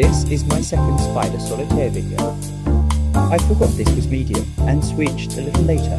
This is my second Spider Solitaire video. I forgot this was medium and switched a little later.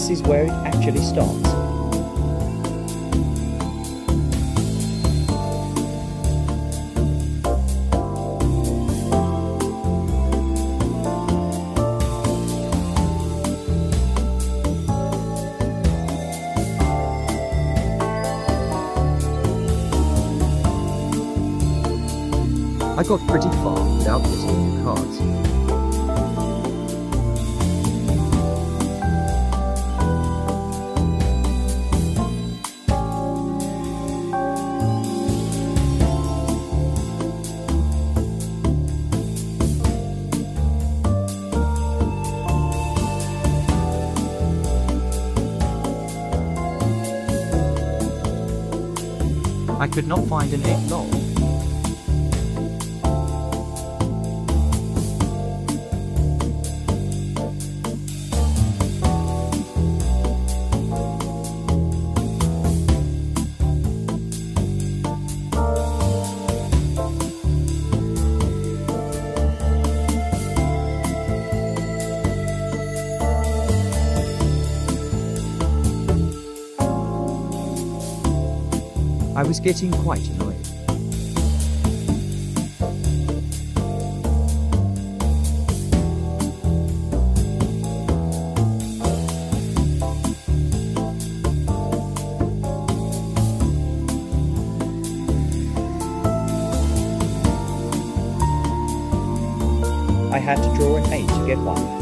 This is where it actually starts. I got pretty far without getting could not find an 8 lol. Was getting quite annoyed. I had to draw an 8 to get one.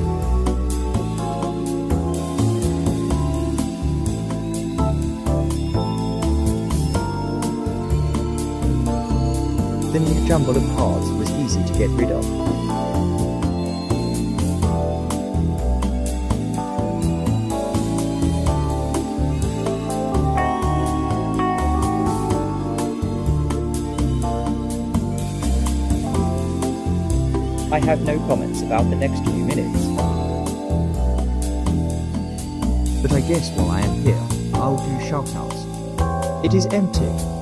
Jumble of cards was easy to get rid of. I have no comments about the next few minutes. But I guess while I am here, I'll do shoutouts. It is empty.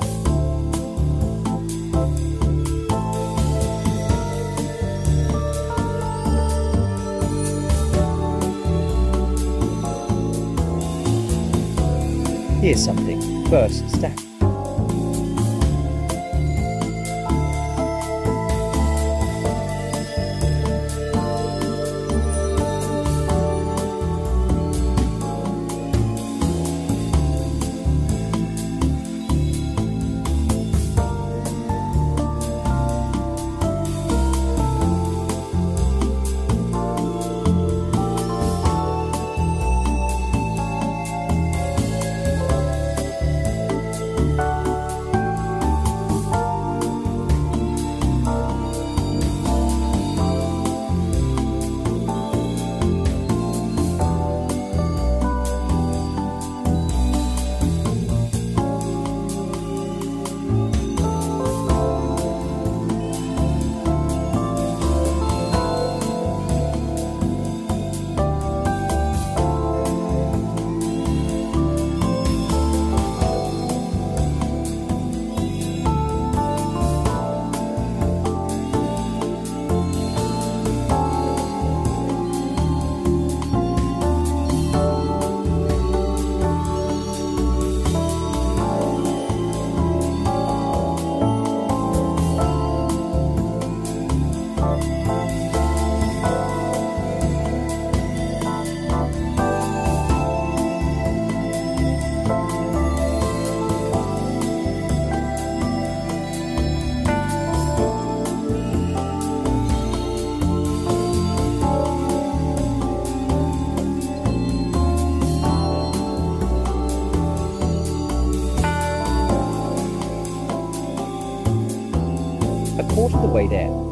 Here's something. First stack. Way there.